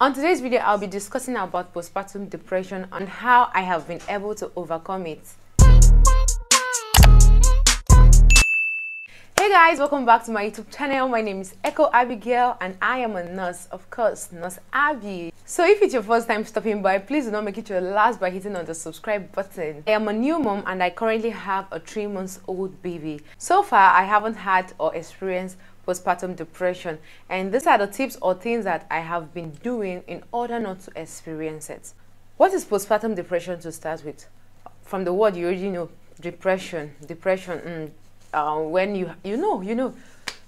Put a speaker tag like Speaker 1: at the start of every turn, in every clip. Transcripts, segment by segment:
Speaker 1: On today's video, I'll be discussing about postpartum depression and how I have been able to overcome it. Hey guys, welcome back to my YouTube channel. My name is Echo Abigail and I am a nurse, of course, Nurse Abby. So if it's your first time stopping by, please do not make it your last by hitting on the subscribe button. I am a new mom and I currently have a 3 months old baby. So far, I haven't had or experienced postpartum depression. And these are the tips or things that I have been doing in order not to experience it. What is postpartum depression to start with? From the word you already know, depression, depression, mm, uh, when you, you know, you know,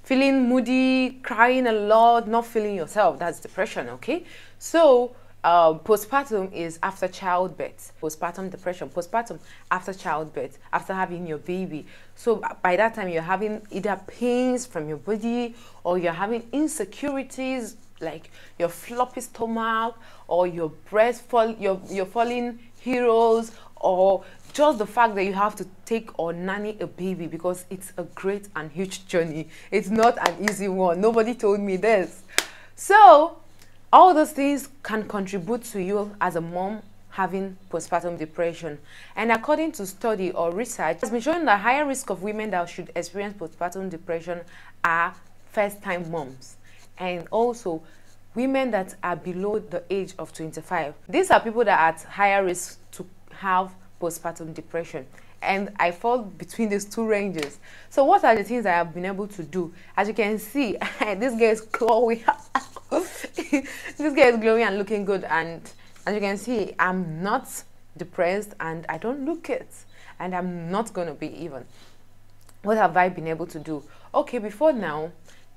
Speaker 1: feeling moody, crying a lot, not feeling yourself, that's depression, okay? So uh, postpartum is after childbirth. Postpartum depression, postpartum after childbirth, after having your baby. So by that time, you're having either pains from your body or you're having insecurities like your floppy stomach or your breast fall, you're, you're falling heroes or just the fact that you have to take or nanny a baby because it's a great and huge journey. It's not an easy one. Nobody told me this. So all those things can contribute to you as a mom having postpartum depression. And according to study or research, it's been shown that higher risk of women that should experience postpartum depression are first-time moms and also women that are below the age of 25. These are people that are at higher risk to have postpartum depression and I fall between these two ranges. So what are the things I have been able to do? As you can see, this girl is Chloe. this guy is glowing and looking good and as you can see i'm not depressed and i don't look it and i'm not going to be even. What have i been able to do? Okay before now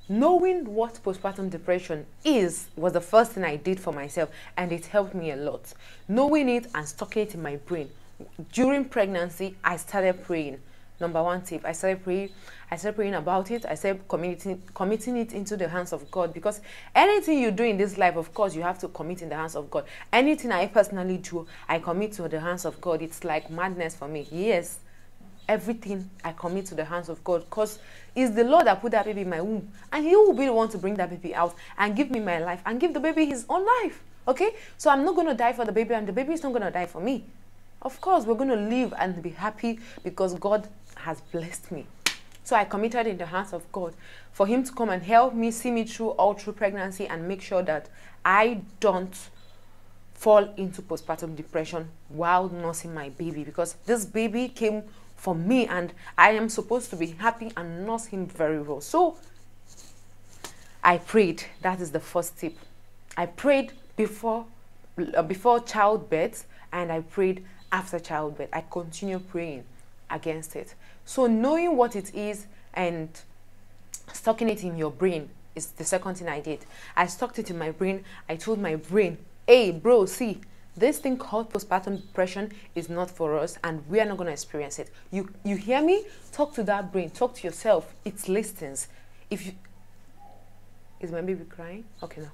Speaker 1: knowing what postpartum depression is was the first thing i did for myself and it helped me a lot. Knowing it and stocking it in my brain. During pregnancy i started praying number one tip. I started praying. I started praying about it. I started committing, committing it into the hands of God because anything you do in this life, of course, you have to commit in the hands of God. Anything I personally do, I commit to the hands of God. It's like madness for me. Yes, everything I commit to the hands of God because it's the Lord that put that baby in my womb and He will be the one to bring that baby out and give me my life and give the baby his own life. Okay? So I'm not going to die for the baby and the baby is not going to die for me. Of course, we're going to live and be happy because God has blessed me. So I committed in the hands of God for Him to come and help me see me through all through pregnancy and make sure that I don't fall into postpartum depression while nursing my baby because this baby came for me and I am supposed to be happy and nurse him very well. So I prayed. That is the first tip. I prayed before uh, before childbirth and I prayed after childbirth. I continue praying against it. So knowing what it is and stocking it in your brain is the second thing I did. I stocked it in my brain. I told my brain, hey, bro, see, this thing called postpartum depression is not for us and we are not going to experience it. You, you hear me? Talk to that brain. Talk to yourself. It listens. If you... Is my baby crying? Okay, now.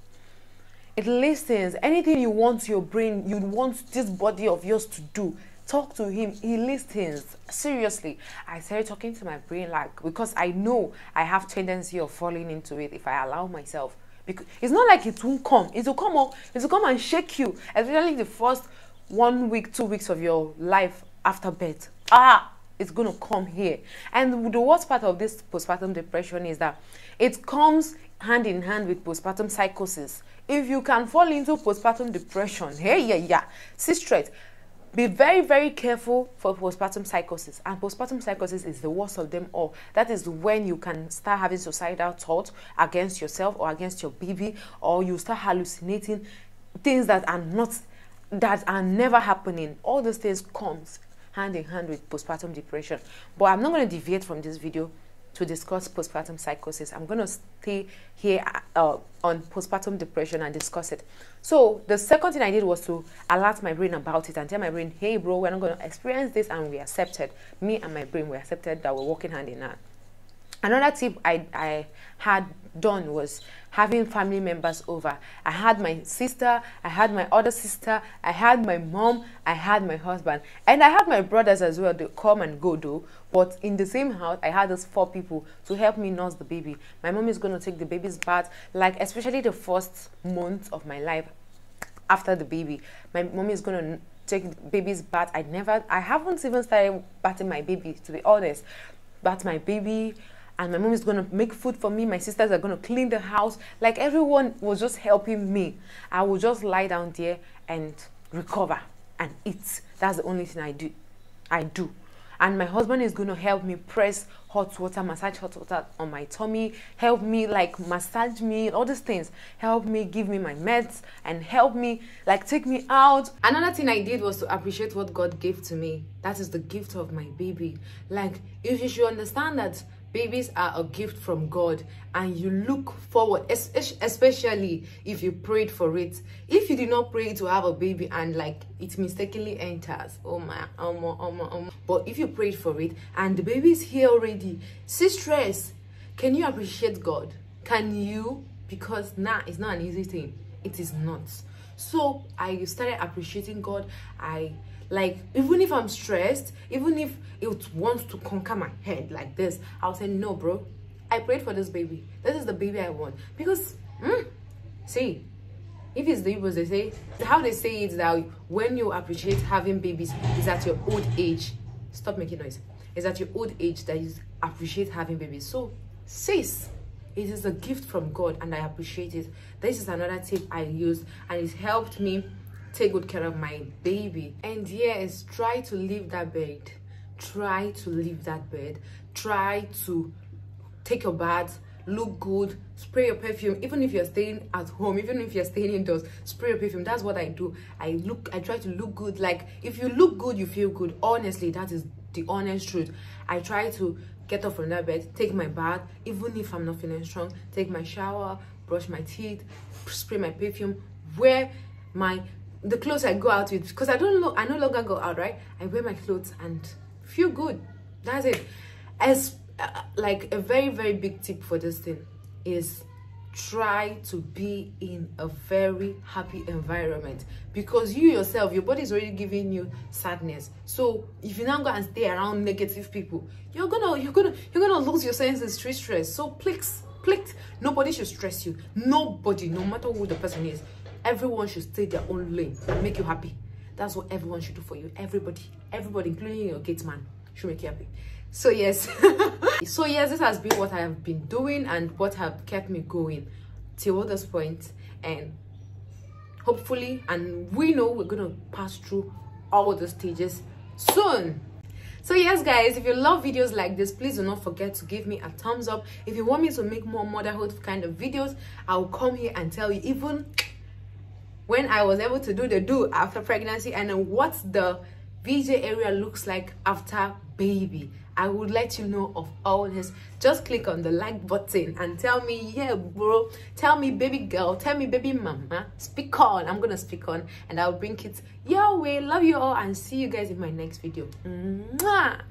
Speaker 1: It listens. Anything you want your brain, you want this body of yours to do, talk to him. He listens. Seriously. I started talking to my brain like because i know i have tendency of falling into it if i allow myself. Because it's not like it won't come. It will come up. It will come and shake you especially the first one week two weeks of your life after birth. Ah it's going to come here. And the worst part of this postpartum depression is that it comes hand in hand with postpartum psychosis. If you can fall into postpartum depression hey yeah yeah see straight. Be very very careful for postpartum psychosis. And postpartum psychosis is the worst of them all. That is when you can start having suicidal thoughts against yourself or against your baby or you start hallucinating things that are not that are never happening. All those things comes hand in hand with postpartum depression but i'm not going to deviate from this video to discuss postpartum psychosis. I'm going to stay here uh, on postpartum depression and discuss it. So the second thing I did was to alert my brain about it and tell my brain, hey bro, we're not going to experience this and we accepted. Me and my brain, we accepted that we're working hand in hand. Another tip I, I had done was having family members over. I had my sister, I had my other sister, I had my mom, I had my husband, and I had my brothers as well. They come and go though, but in the same house, I had those four people to help me nurse the baby. My mom is going to take the baby's bath, like especially the first month of my life after the baby my mommy is gonna take the baby's bath i never i haven't even started bathing my baby to be honest but my baby and my mom is gonna make food for me my sisters are gonna clean the house. Like everyone was just helping me. I would just lie down there and recover and eat. That's the only thing i do i do. And my husband is going to help me press hot water massage hot water on my tummy help me like massage me all these things. Help me give me my meds and help me like take me out. Another thing i did was to appreciate what god gave to me. That is the gift of my baby. Like if you should understand that babies are a gift from god and you look forward especially if you prayed for it. If you did not pray to have a baby and like it mistakenly enters oh my oh my oh my, oh my. but if you prayed for it and the baby is here already see stress. Can you appreciate god? Can you? Because nah it's not an easy thing. It is not so i started appreciating god. I like even if i'm stressed even if it wants to conquer my head like this i'll say no bro. I prayed for this baby. This is the baby i want. Because mm, see if it's the Igbos, they say how they say it that when you appreciate having babies is at your old age. Stop making noise. Is at your old age that you appreciate having babies. So sis it is a gift from god and i appreciate it. This is another tip i use and it helped me take good care of my baby. And yes try to leave that bed. Try to leave that bed. Try to take your bath look good spray your perfume. Even if you're staying at home even if you're staying indoors spray your perfume. That's what i do. I look i try to look good. Like if you look good you feel good. Honestly that is the honest truth. I try to get up from that bed take my bath even if i'm not feeling strong take my shower brush my teeth spray my perfume wear my the clothes I go out with. Because I don't look I no longer go out right? I wear my clothes and feel good. That's it. As uh, like a very very big tip for this thing is try to be in a very happy environment. Because you yourself your body is already giving you sadness. So if you now go and stay around negative people you're gonna you're gonna you're gonna lose your senses street stress. So please please nobody should stress you. Nobody no matter who the person is everyone should stay their own lane and make you happy. That's what everyone should do for you. Everybody everybody including your gate man so yes. So yes this has been what i have been doing and what have kept me going till this point. And hopefully and we know we're gonna pass through all the stages soon. So yes guys if you love videos like this please do not forget to give me a thumbs up. If you want me to make more motherhood kind of videos i'll come here and tell you even when I was able to do the do after pregnancy and what the VJ area looks like after baby. I would let you know of all this. Just click on the like button and tell me, yeah, bro. Tell me, baby girl. Tell me, baby mama. Speak on. I'm gonna speak on, and I'll bring it your way. Love you all, and see you guys in my next video. Mwah!